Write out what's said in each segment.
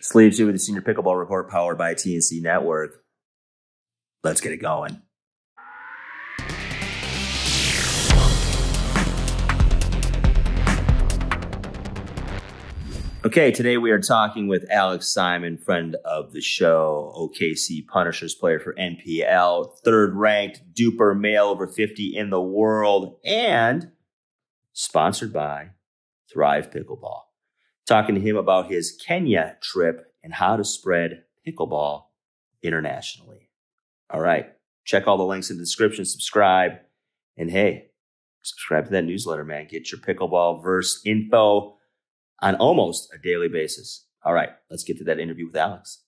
Sleeves you with the Senior Pickleball Report powered by TNC Network. Let's get it going. Okay, today we are talking with Alex Simon, friend of the show, OKC Punishers player for NPL, third ranked DUPR male over 50 in the world, and sponsored by Thrive Pickleball. Talking to him about his Kenya trip and how to spread pickleball internationally. All right, check all the links in the description, subscribe, and hey, subscribe to that newsletter, man. Get your pickleball verse info on almost a daily basis. All right, let's get to that interview with Alex.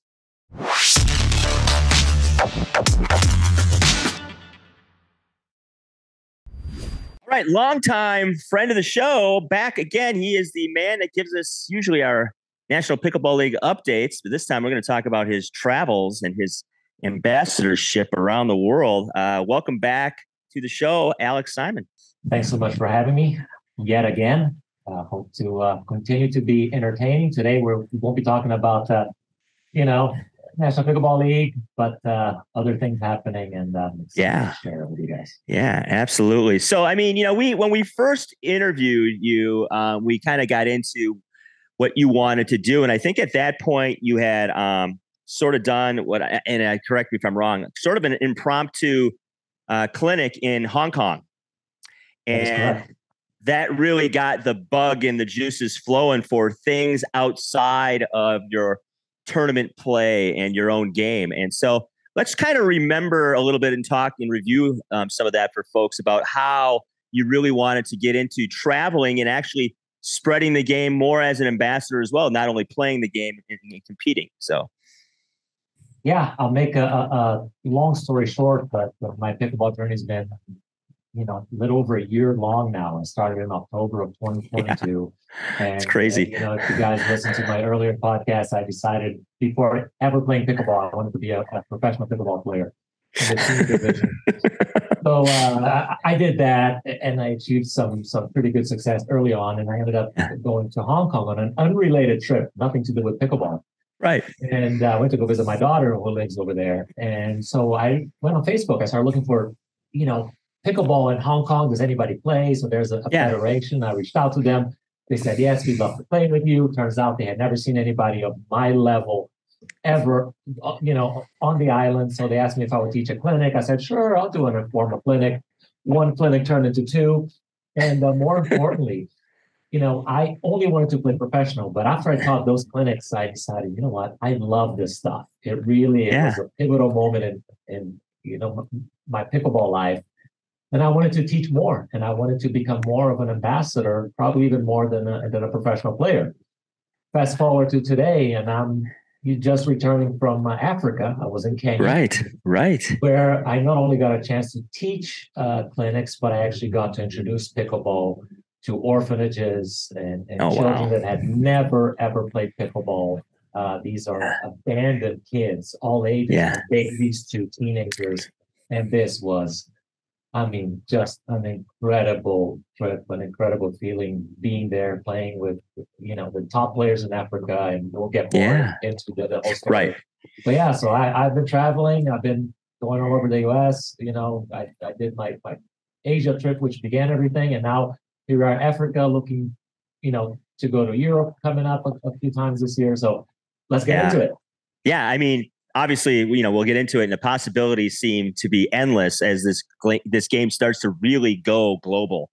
Right, longtime friend of the show, back again. He is the man that gives us usually our National Pickleball League updates, but this time we're going to talk about his travels and his ambassadorship around the world. Uh, welcome back to the show, Alex Simon. Thanks so much for having me yet again. Uh, hope to uh, continue to be entertaining. Today we're, we won't be talking about, uh, you know, National Pickleball League, but uh, other things happening, and um, yeah, share with you guys. Yeah, absolutely. So, I mean, you know, we when we first interviewed you, um, we kind of got into what you wanted to do, and I think at that point you had um, sort of done what, and I correct me if I'm wrong, sort of an impromptu uh, clinic in Hong Kong, and that really got the bug and the juices flowing for things outside of your tournament play and your own game. And so let's kind of remember a little bit and talk and review um, some of that for folks about how you really wanted to get into traveling and actually spreading the game more as an ambassador as well, not only playing the game and, and competing. So. Yeah, I'll make a, a, a long story short, but my pickleball journey's been you know, a little over a year long now. I started in October of 2022. Yeah. And, it's crazy. And, you know, if you guys listen to my earlier podcast, I decided before ever playing pickleball, I wanted to be a, a professional pickleball player in the senior division. So uh, I, I did that, and I achieved some some pretty good success early on. And I ended up going to Hong Kong on an unrelated trip, nothing to do with pickleball. Right. And I uh, went to go visit my daughter who lives over there. And so I went on Facebook. I started looking for, you know, pickleball in Hong Kong. Does anybody play? So there's a, a yeah. federation. I reached out to them. They said, yes, we'd love to play with you. Turns out they had never seen anybody of my level ever, uh, you know, on the island. So they asked me if I would teach a clinic. I said, sure, I'll do an informal clinic. One clinic turned into two. And uh, more importantly, you know, I only wanted to play professional, but after I taught those clinics, I decided, you know what, I love this stuff. It really yeah. was a pivotal moment in, in you know, my pickleball life and I wanted to teach more, and I wanted to become more of an ambassador, probably even more than a, than a professional player. Fast forward to today, and I'm just returning from uh, Africa. I was in Kenya, right, right, where I not only got a chance to teach uh, clinics, but I actually got to introduce pickleball to orphanages and, and oh, children wow. that had never ever played pickleball. Uh, these are abandoned kids, all ages, yeah. babies to teenagers, and this was I mean, just an incredible trip, an incredible feeling being there playing with, you know, the top players in Africa, and we'll get more yeah. into the, the whole story. Right. But yeah, so I, I've been traveling. I've been going all over the U.S. You know, I, I did my my Asia trip, which began everything, and now here we are, in Africa, looking, you know, to go to Europe coming up a, a few times this year. So let's get yeah. into it. Yeah, I mean, obviously, you know, we'll get into it, and the possibilities seem to be endless as this this game starts to really go global.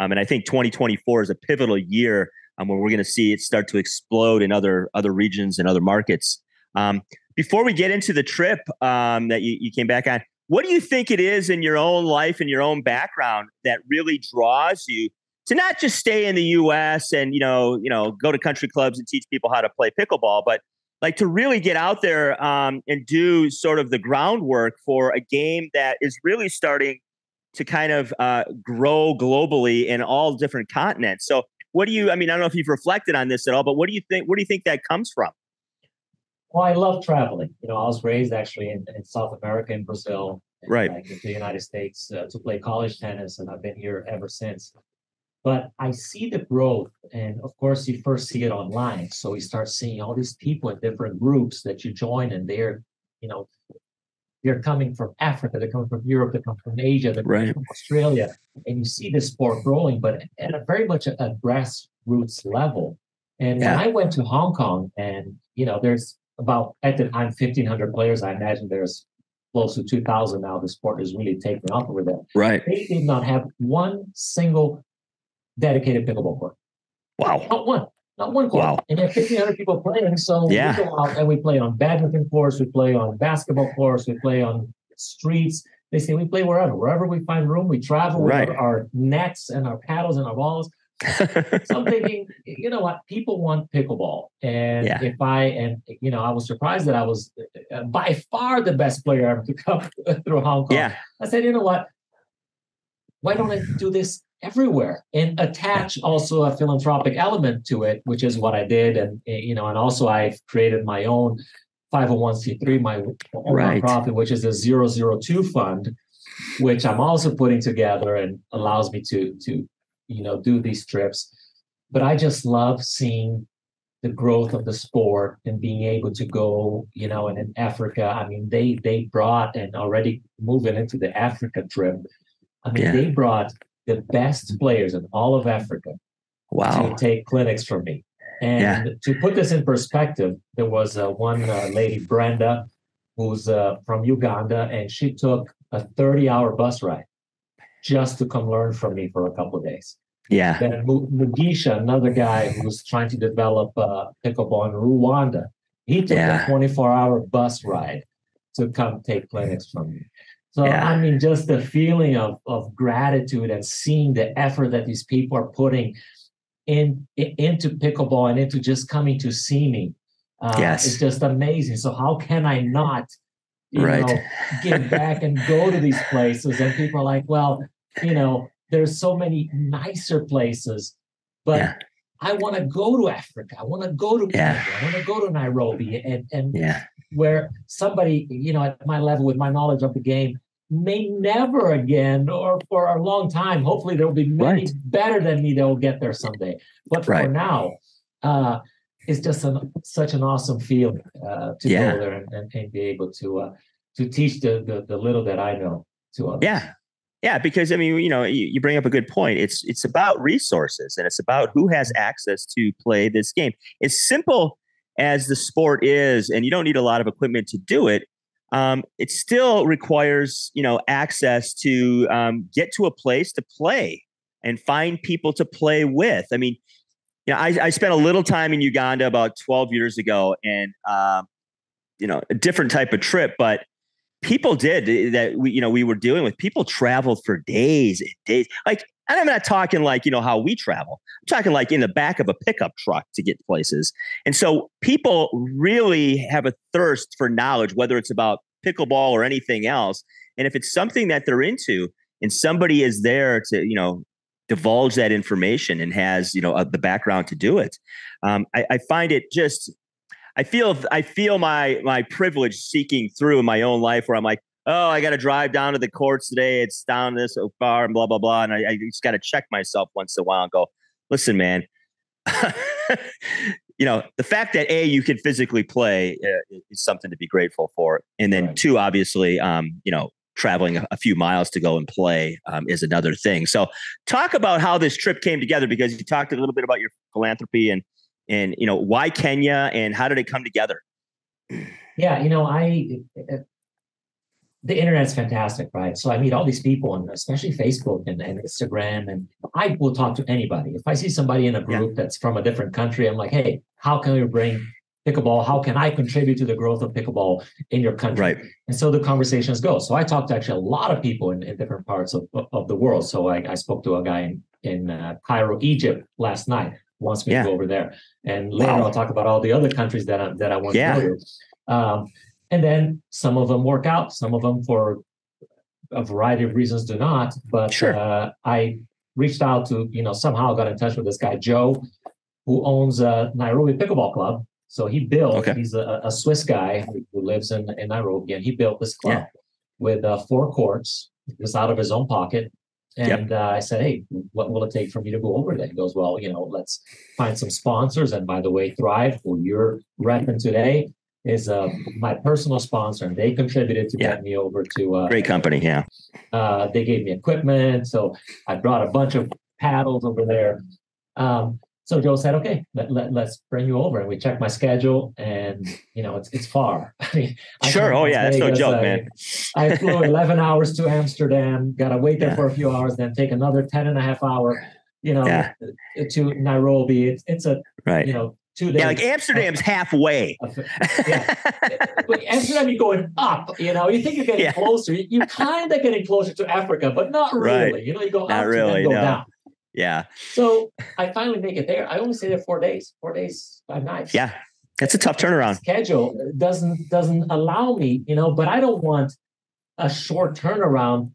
Um, and I think 2024 is a pivotal year um, when we're going to see it start to explode in other other regions and other markets. Um, before we get into the trip um, that you, you came back on, what do you think it is in your own life and your own background that really draws you to not just stay in the U.S. and you know you know go to country clubs and teach people how to play pickleball, but like to really get out there um, and do sort of the groundwork for a game that is really starting to kind of uh, grow globally in all different continents. So, what do you? I mean, I don't know if you've reflected on this at all, but what do you think? Where do you think that comes from? Well, I love traveling. You know, I was raised actually in, in South America, in Brazil, right? I came to the United States uh, to play college tennis, and I've been here ever since. But I see the growth, and of course, you first see it online. So you start seeing all these people in different groups that you join, and they're, you know, they're coming from Africa, they're coming from Europe, they come from Asia, they're right. from Australia, and you see the sport growing, but at a very much a, a grassroots level. And yeah. when I went to Hong Kong, and you know, there's about at the time 1,500 players. I imagine there's close to 2,000 now. The sport is really taking off over there. Right. They did not have one single dedicated pickleball court. Wow. Not one. Not one court. Wow. And there are 1,500 people playing. So yeah. we go out and we play on badminton courts, we play on basketball courts, we play on streets. They say we play wherever, wherever we find room. We travel right. with our, our nets and our paddles and our balls. so I'm thinking, you know what? People want pickleball, and yeah. if I and you know, I was surprised that I was uh, by far the best player ever to come through Hong Kong. Yeah. I said, you know what? Why don't I do this everywhere and attach also a philanthropic element to it, which is what I did, and eh, you know, and also I've created my own 501c3, my right. nonprofit, which is a 002 fund, which I'm also putting together and allows me to to you know do these trips. But i just love seeing the growth of the sport and being able to go you know and in africa. I mean they they brought and already moving into the africa trip. I mean yeah. they brought the best players in all of africa wow to take clinics from me and yeah. to put this in perspective there was uh, one uh, lady brenda who's uh, from uganda and she took a 30 hour bus ride just to come learn from me for a couple of days. Yeah. Then Mugisha, another guy who was trying to develop uh, pickleball in Rwanda, he took yeah. a 24 hour bus ride to come take clinics from me. So, yeah. I mean, just the feeling of, of gratitude and seeing the effort that these people are putting in, in into pickleball and into just coming to see me. Uh, yes. It's just amazing. So, how can I not you right. know, give back and go to these places. And people are like, well, you know, there's so many nicer places, but yeah. I want to go to Africa. I want to go to yeah. Kenya. I want to go to Nairobi and, and yeah. where somebody, you know, at my level with my knowledge of the game may never again or for a long time. Hopefully there will be many right. better than me that will get there someday. But right. for now, uh, it's just an, such an awesome feeling uh, to yeah. go there and, and, and, be able to uh, to teach the, the, the little that I know to others. Yeah, yeah, because I mean, you know, you, you, bring up a good point. It's it's about resources and it's about who has access to play this game. As simple as the sport is, and you don't need a lot of equipment to do it. Um, it still requires you know access to um, get to a place to play and find people to play with. I mean, you know, I, I spent a little time in Uganda about 12 years ago, and um, you know, a different type of trip, but people did eh, that we you know we were dealing with people traveled for days and days like and i'm not talking like you know how we travel. I'm talking like in the back of a pickup truck to get places. And so people really have a thirst for knowledge whether it's about pickleball or anything else. And if it's something that they're into and somebody is there to you know divulge that information and has you know uh, the background to do it um, I, I find it just I feel I feel my my privilege seeking through in my own life where I'm like, oh, I got to drive down to the courts today. It's down this so far and blah blah blah, and I, I just got to check myself once in a while and go, listen, man. you know, the fact that a you can physically play uh, is something to be grateful for, and then right. two, obviously, um, you know, traveling a, a, few miles to go and play um, is another thing. So, talk about how this trip came together because you talked a little bit about your philanthropy and and you know why Kenya and how did it come together? Yeah, you know, I the internet's fantastic, right? So I meet all these people, and especially Facebook and, and Instagram, and I will talk to anybody. If I see somebody in a group yeah. that's from a different country, I'm like, hey, how can we bring pickleball? How can I contribute to the growth of pickleball in your country? Right. And so the conversations go. So I talked to actually a lot of people in, in different parts of, of the world. So I, I spoke to a guy in, in uh, Cairo, Egypt last night wants me yeah. to go over there. And later wow. I'll talk about all the other countries that I, that I want yeah. to go to. Um, and then some of them work out, some of them for a variety of reasons do not. But sure. uh, I reached out to, you know, somehow got in touch with this guy, Joe, who owns a Nairobi Pickleball Club. So he built, okay. he's a, a, Swiss guy who lives in, in Nairobi, and he built this club yeah. with uh, four courts, just out of his own pocket And yep. uh, I said, "Hey, what will it take for me to go over there?" He goes, "Well, you know, let's find some sponsors." And by the way, Thrive, who you're repping today, is uh, my personal sponsor, and they contributed to yeah. get me over to uh, great company. Yeah, uh, they gave me equipment, so I brought a bunch of paddles over there. Um, so Joe said, "Okay, let, let, us bring you over." And we checked my schedule, and you know, it's it's far. I mean, sure. Oh yeah, that's no joke, I, man. I flew 11 hours to Amsterdam, got to wait there yeah. for a few hours, then take another 10 and a half hour, you know, yeah. to Nairobi. It's it's a right. you know two days. Yeah, like Amsterdam's halfway. yeah. but Amsterdam, you're going up. You know, you think you're getting yeah. closer. You, are kind of getting closer to Africa, but not really. Right. You know, you go not up really, and go no. down. Yeah. So I finally make it there. I only stay there four days. Four days, five nights. Yeah, that's a tough turnaround. Schedule doesn't doesn't allow me, you know. But I don't want a short turnaround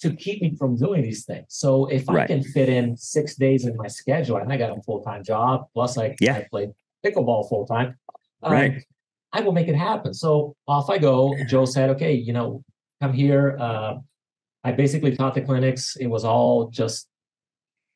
to keep me from doing these things. So if right. I can fit in six days in my schedule, and I got a full time job, plus I, yeah. I play pickleball full time, um, right? I will make it happen. So off I go. Joe said, "Okay, you know, come here." Uh, I basically taught the clinics. It was all just,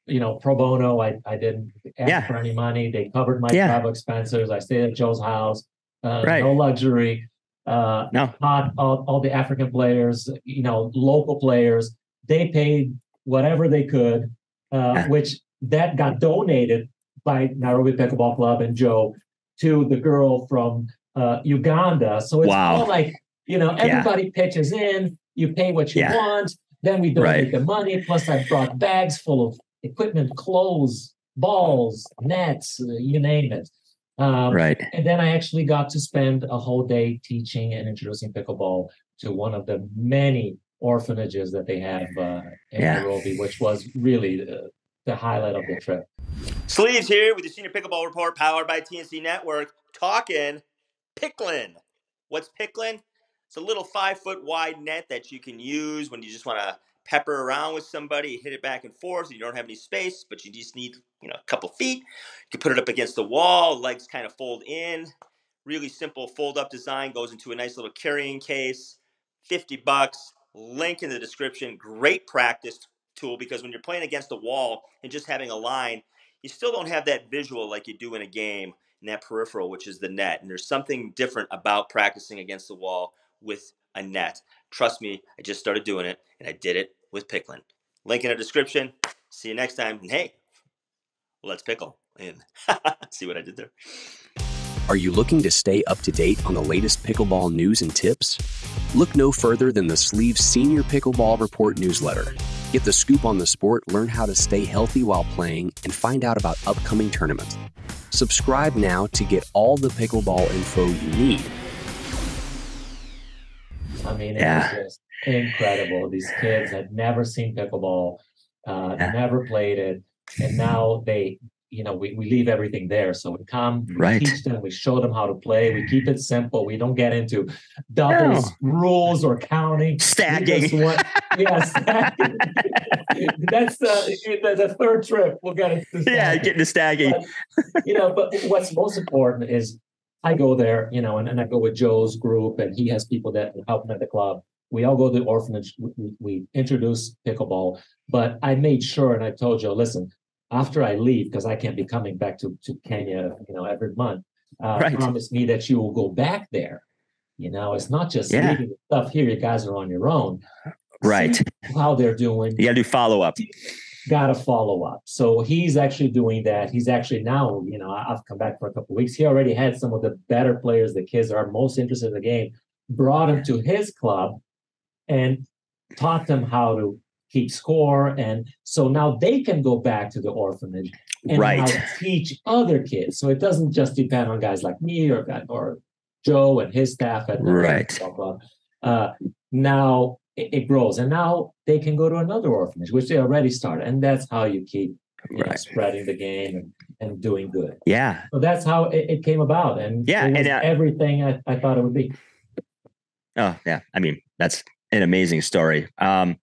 you know, pro bono. I, I didn't ask yeah. for any money. They covered my yeah. travel expenses. I stayed at Joe's house. Uh, right. No luxury. Uh, no. Not all, all the African players, you know, local players, they paid whatever they could, uh, which that got donated by Nairobi Pickleball Club and Joe to the girl from uh, Uganda. So it's wow. all like, you know, everybody yeah. pitches in, you pay what you yeah. want, then we donate right. the money. Plus, I brought bags full of equipment, clothes, balls, nets, uh, you name it. Um, right. And then I actually got to spend a whole day teaching and introducing pickleball to one of the many orphanages that they have uh, in yeah. Nairobi, which was really the, the highlight of the trip. Sleeves here with the Senior Pickleball Report powered by TNC Network talking Picklin. What's Picklin? It's a little five foot wide net that you can use when you just want to pepper around with somebody, hit it back and forth. And you don't have any space, but you just need you know a couple feet. You can put it up against the wall, legs kind of fold in. Really simple fold up design goes into a nice little carrying case. 50 bucks. Link in the description. Great practice tool because when you're playing against the wall and just having a line, you still don't have that visual like you do in a game in that peripheral, which is the net. And there's something different about practicing against the wall with a net. Trust me, I just started doing it and I did it with Picklin. Link in the description. See you next time. And hey, let's pickle. And see what I did there. Are you looking to stay up to date on the latest pickleball news and tips? Look no further than the Sleeves Senior Pickleball Report newsletter. Get the scoop on the sport, learn how to stay healthy while playing, and find out about upcoming tournaments. Subscribe now to get all the pickleball info you need. I mean, it's yeah. just incredible. These kids had never seen pickleball, uh, yeah. never played it, and now they you know, we, we leave everything there. So we come, we right. teach them, we show them how to play, we keep it simple. We don't get into doubles no. rules or counting. Stacking. Want, yeah, stacking. That's the, the, the, third trip. We'll get into Yeah, getting to stacking. But, you know, but what's most important is I go there, you know, and, and I go with Joe's group and he has people that help him at the club. We all go to the orphanage. We, we introduce pickleball, but I made sure and I told Joe, listen, after I leave, because I can't be coming back to, to Kenya, you know, every month, uh, right. promise me that you will go back there. You know, it's not just yeah. leaving stuff here. You guys are on your own. Right. See how they're doing. You got to do follow up. Got to follow up. So he's actually doing that. He's actually now, you know, I've come back for a couple weeks. He already had some of the better players, the kids that are most interested in the game, brought them to his club and taught them how to keep score. And so now they can go back to the orphanage and right. teach other kids. So it doesn't just depend on guys like me or or Joe and his staff at right. Uh, now it, grows, and now they can go to another orphanage, which they already started, and that's how you keep you right. know, spreading the game and, and doing good. Yeah. So that's how it, it came about, and yeah, and uh, everything I, I thought it would be. Oh yeah, I mean that's an amazing story. Um,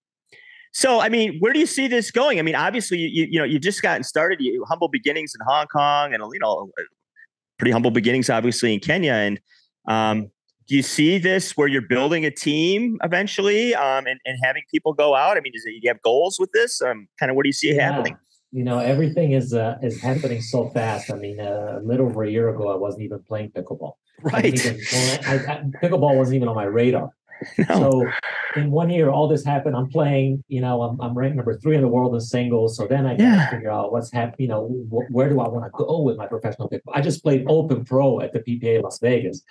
so, I mean, where do you see this going? I mean, obviously, you you know, you've just gotten started. You humble beginnings in Hong Kong, and you know, pretty humble beginnings, obviously, in Kenya. And um, do you see this where you're building a team eventually um, and, and having people go out? I mean, does it, you have goals with this? Um, kind of what do you see yeah. happening? You know, everything is uh, is happening so fast. I mean, uh, a little over a year ago, I wasn't even playing pickleball. Right. Even, I, I, pickleball wasn't even on my radar. No. So in one year, all this happened. I'm playing, you know, I'm, I'm ranked number three in the world in singles. So then I got to figure out what's happening, you know, wh- where do I want to go with my professional pickleball? I just played Open Pro at the PPA Las Vegas.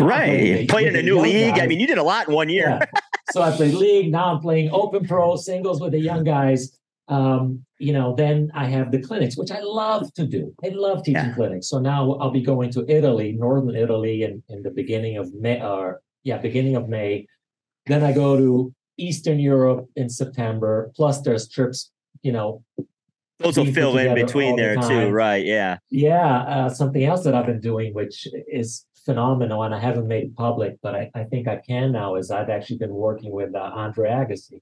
Right. Played in a new league. Guys. I mean, you did a lot in one year. Yeah. so I played league. Now I'm playing Open Pro singles with the young guys. Um, you know, then I have the clinics, which I love to do. I love teaching yeah. clinics. So now I'll be going to Italy, northern Italy, in, in the beginning of May, or yeah, beginning of May then I go to Eastern Europe in September. Plus, there's trips, you know. Those will fill in between there the too, right? Yeah. Yeah. Uh, something else that I've been doing, which is phenomenal, and I haven't made public, but I, I think I can now, is I've actually been working with uh, Andre Agassi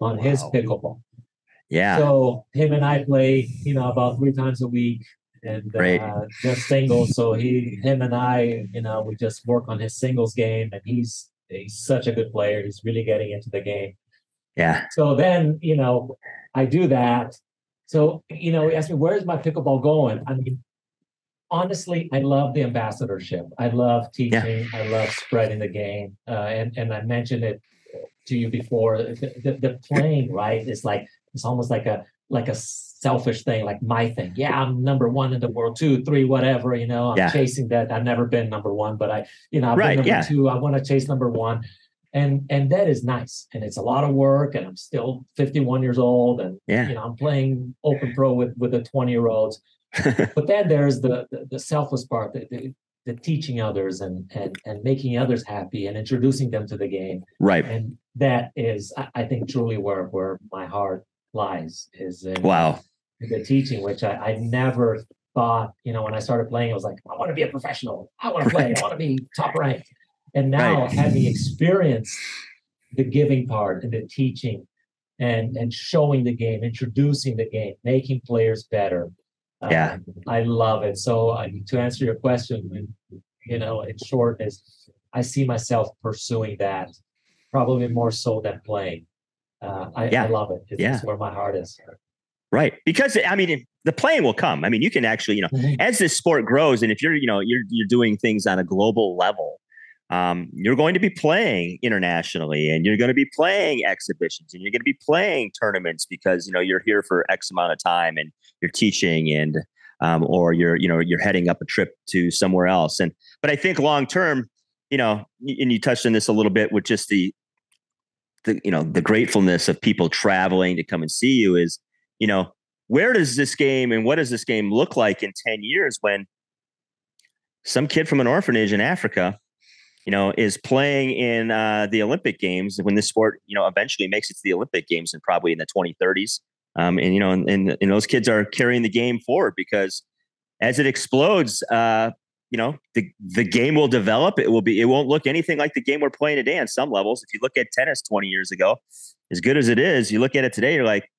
on wow. his pickleball. Yeah. So him and I play, you know, about three times a week and uh, just singles. So he, him and I, you know, we just work on his singles game, and he's he's such a good player. He's really getting into the game. Yeah. So then, you know, I do that. So, you know, he asked me, where's my pickleball going? I mean, honestly, I love the ambassadorship. I love teaching. Yeah. I love spreading the game. Uh, and, and I mentioned it to you before. The, the, the playing, right, is like, it's almost like a, like a selfish thing, like my thing. Yeah, I'm number one in the world, two, three, whatever. You know, I'm yeah. chasing that. I've never been number one, but I, you know, I've right, been number yeah. two. I want to chase number one, and and that is nice. And it's a lot of work. And I'm still 51 years old, and yeah. you know, I'm playing open pro with with the 20 year olds. But then there's the, the, the selfless part, the, the, the teaching others and and and making others happy and introducing them to the game. Right. And that is, I, I think, truly where where my heart lies is in wow the teaching, which I, I never thought, you know, when I started playing, I was like, I want to be a professional. I want to play. I want to be top ranked. And now right. having experienced the giving part and the teaching and and showing the game, introducing the game, making players better. Yeah, um, I love it. So uh, to answer your question, you know, in short, is I see myself pursuing that probably more so than playing. Uh, I, yeah. I love it. It's, yeah. it's where my heart is. Right. Because I mean, the playing will come. I mean, you can actually, you know, as this sport grows, and if you're, you know, you're you're doing things on a global level, um, you're going to be playing internationally, and you're going to be playing exhibitions, and you're going to be playing tournaments because you know you're here for X amount of time, and you're teaching, and um, or you're, you know, you're heading up a trip to somewhere else. And but I think long term, you know, and you touched on this a little bit with just the the you know the gratefulness of people traveling to come and see you is you know, where does this game and what does this game look like in 10 years when some kid from an orphanage in Africa, you know, is playing in uh, the Olympic Games when this sport, you know, eventually makes it to the Olympic Games and probably in the 2030s. Um, and, you know, and, and, and, those kids are carrying the game forward because as it explodes, uh, you know, the, the game will develop. It will be, it won't look anything like the game we're playing today on some levels. If you look at tennis 20 years ago, as good as it is, you look at it today, you're like,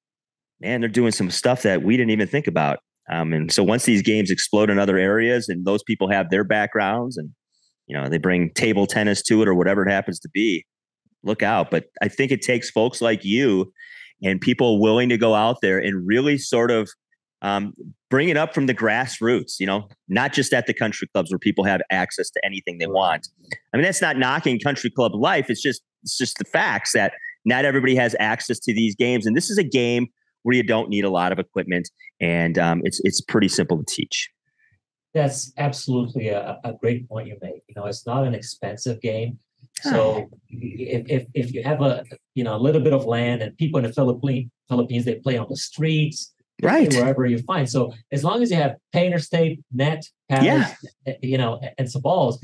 man, they're doing some stuff that we didn't even think about. Um, and so once these games explode in other areas and those people have their backgrounds and, you know, they bring table tennis to it or whatever it happens to be, look out. But I think it takes folks like you and people willing to go out there and really sort of um, bring it up from the grassroots, you know, not just at the country clubs where people have access to anything they want. I mean, that's not knocking country club life. It's just, it's just the facts that not everybody has access to these games. And this is a game where you don't need a lot of equipment and um, it's it's pretty simple to teach. That's absolutely a, a great point you make. You know, it's not an expensive game. So if, if, if you have a you know a little bit of land and people in the Philippines Philippines they play on the streets right wherever you find so as long as you have painter's tape net paddles, yeah. Eh, you know and some balls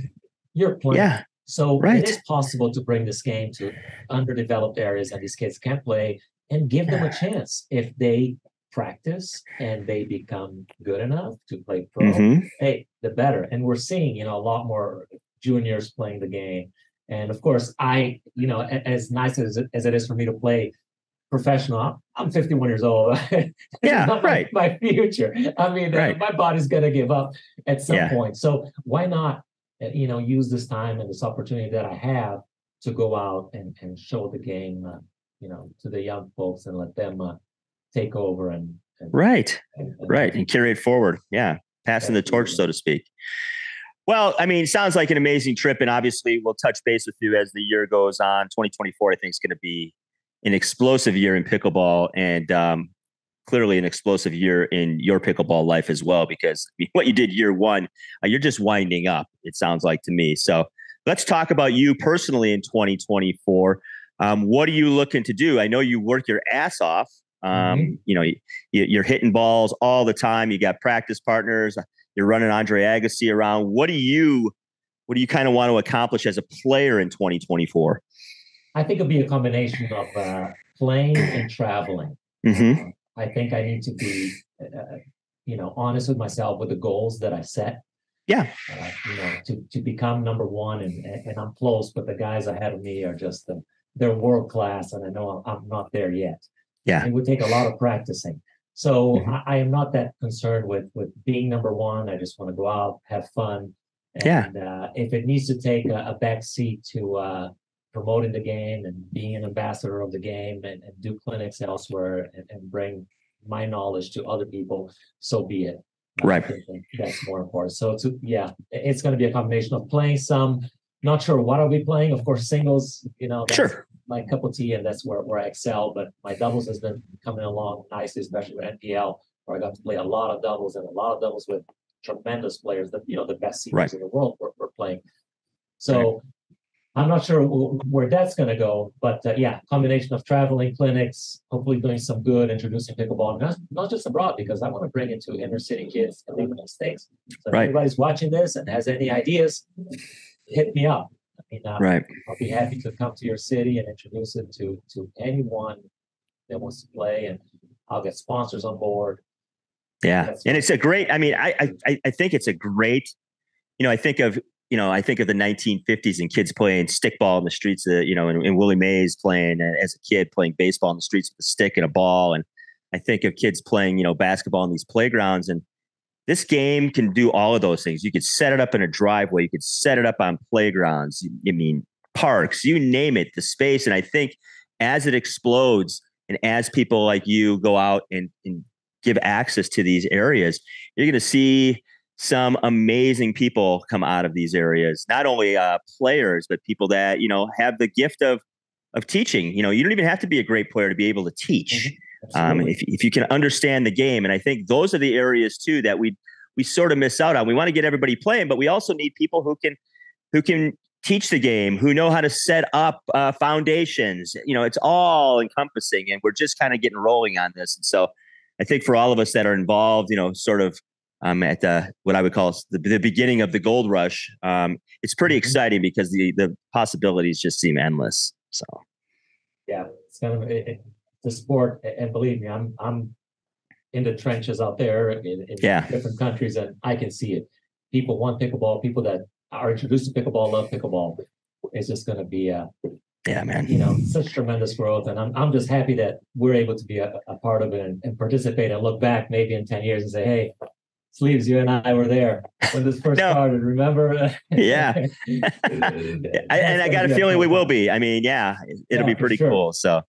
you're playing yeah so right. it is possible to bring this game to underdeveloped areas that these kids can play and give them a chance if they practice and they become good enough to play pro mm-hmm. hey the better and we're seeing you know a lot more juniors playing the game and of course i you know as nice as it, as it is for me to play professional i'm 51 years old yeah right my, future i mean uh, right. uh, my body's gonna give up at some yeah. point so why not you know, use this time and this opportunity that I have to go out and, and show the game, uh, you know, to the young folks and let them uh, take over and, and right, and, and, right, and carry it forward. Yeah, passing the torch, so to speak. Well, I mean, sounds like an amazing trip, and obviously we'll touch base with you as the year goes on. 2024, I think, is going to be an explosive year in pickleball, and um, clearly an explosive year in your pickleball life as well. Because I mean, what you did year one, uh, you're just winding up. It sounds like to me. So let's talk about you personally in 2024. Um, what are you looking to do? I know you work your ass off. Um, mm-hmm. You know, you, are hitting balls all the time. You got practice partners. You're running Andre Agassi around. What do you, what do you kind of want to accomplish as a player in 2024? I think it'll be a combination of uh, playing and traveling. Mm-hmm. Uh, I think I need to be, uh, you know, honest with myself with the goals that I set. Yeah. Uh, you know, to to become number one, and and I'm close, but the guys ahead of me are just the, they're world class, and I know I'm, I'm not there yet. Yeah. It would take a lot of practicing. So mm-hmm. I, I, am not that concerned with with being number one. I just want to go out, have fun. And, yeah. Uh, if it needs to take a, a back seat to uh, promoting the game and being an ambassador of the game and, and do clinics elsewhere and, and, bring my knowledge to other people, so be it. Right. that's more important. So to yeah, it's going to be a combination of playing some. Not sure what I'll be playing. Of course, singles. You know, sure my cup of tea, and that's where, where I excel. But my doubles has been coming along nicely, especially with NPL, where I got to play a lot of doubles and a lot of doubles with tremendous players that you know the best seniors right. in the world were, were playing. So right. I'm not sure where that's going to go, but uh, yeah, combination of traveling clinics, hopefully doing some good, introducing pickleball, not, not just abroad, because I want to bring it to inner city kids in the United States. So right. if anybody's watching this and has any ideas, hit me up. Mean, uh, right. I'll be happy to come to your city and introduce it to to anyone that wants to play, and I'll get sponsors on board. Yeah, That's and it's a great. I mean, I, I I think it's a great. You know, I think of you know, I think of the 1950s and kids playing stickball in the streets. Of, you know, and, and Willie Mays playing uh, as a kid playing baseball in the streets with a stick and a ball, and I think of kids playing you know basketball in these playgrounds and this game can do all of those things. You could set it up in a driveway. You could set it up on playgrounds. I mean, parks, you name it, the space. And I think as it explodes and as people like you go out and, and give access to these areas, you're going to see some amazing people come out of these areas. Not only uh, players, but people that you know have the gift of of teaching. You know, you don't even have to be a great player to be able to teach. Mm-hmm. Um, if, if you can understand the game, and I think those are the areas too that we we sort of miss out on. We want to get everybody playing, but we also need people who can who can teach the game, who know how to set up uh, foundations. You know, it's all encompassing, and we're just kind of getting rolling on this. And so, I think for all of us that are involved, you know, sort of um, at the what I would call the, the beginning of the gold rush, um, it's pretty mm-hmm. exciting because the the possibilities just seem endless. So, yeah, it's kind of it, the sport, and believe me, I'm I'm in the trenches out there in, in yeah. different countries, and I can see it. People want pickleball. People that are introduced to pickleball love pickleball. It's just going to be a yeah, man. You know, such tremendous growth, and I'm I'm just happy that we're able to be a, a part of it and, and, participate and look back maybe in ten years and say, hey. Sleeves, you and I were there when this first no. started. Remember? yeah, I, and I got a feeling we will be. I mean, yeah, it'll yeah, be pretty sure. cool. So,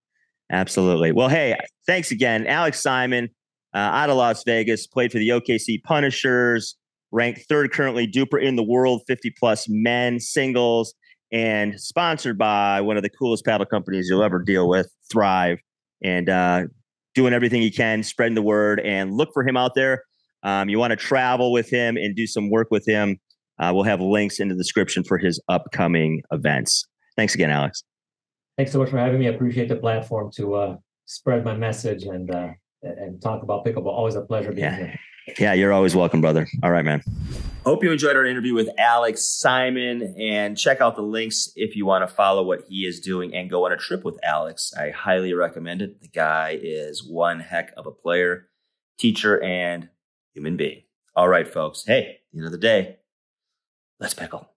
Absolutely. Well, hey, thanks again. Alex Simon uh, out of Las Vegas, played for the OKC Punishers, ranked third currently DUPR in the world, 50 plus men, singles, and sponsored by one of the coolest paddle companies you'll ever deal with, Thrive. And uh, doing everything he can, spreading the word, and look for him out there. Um, you want to travel with him and do some work with him. Uh, we'll have links in the description for his upcoming events. Thanks again, Alex. Thanks so much for having me. I appreciate the platform to uh, spread my message and uh, and talk about pickleball. Always a pleasure being yeah. here. Yeah, you're always welcome, brother. All right, man. Hope you enjoyed our interview with Alex Simon and check out the links if you want to follow what he is doing and go on a trip with Alex. I highly recommend it. The guy is one heck of a player, teacher, and human being. All right, folks. Hey, at the end of the day, let's pickle.